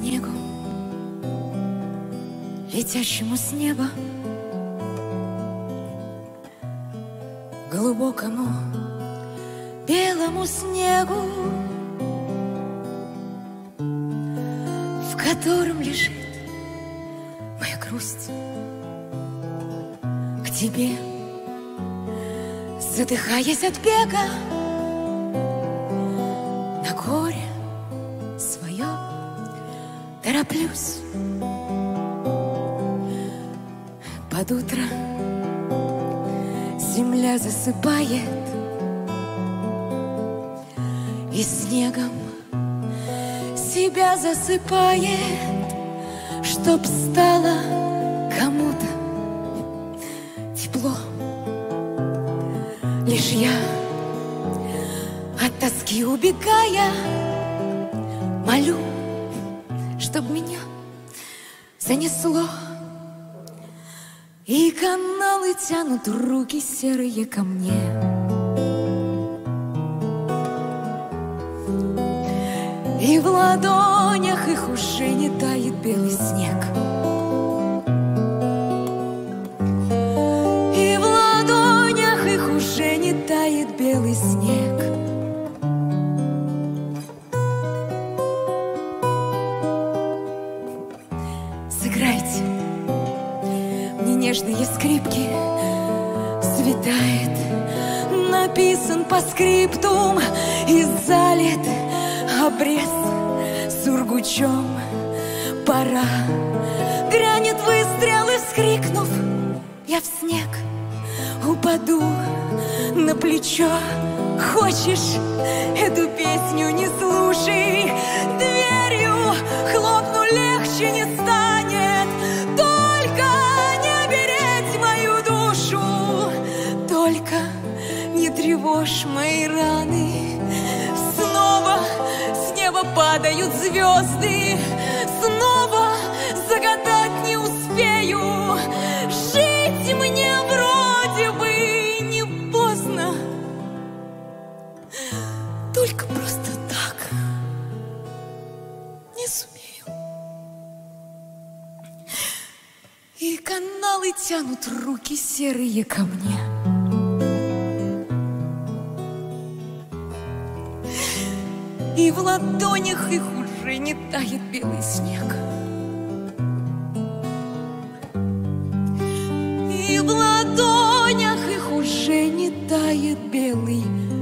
снегу, летящему с неба, глубокому белому снегу, в котором лежит моя грусть к тебе, задыхаясь от бега на горе тороплюсь. Под утро земля засыпает. И снегом себя засыпает, чтоб стало кому-то тепло. Лишь я от тоски убегая молю, чтоб меня занесло. И каналы тянут руки серые ко мне. И в ладонях их уже не тает белый снег. И в ладонях их уже не тает белый снег. Нежные скрипки, светает, написан по скриптум и залит обрез сургучом. Пора грянет выстрел и вскрикнув, я в снег упаду на плечо. Хочешь эту песню не слушай, с неба падают звезды, снова загадать не успею. Жить мне вроде бы не поздно, только просто так не сумею. И каналы тянут руки серые ко мне. И в ладонях их уже не тает белый снег. И в ладонях их уже не тает белый снег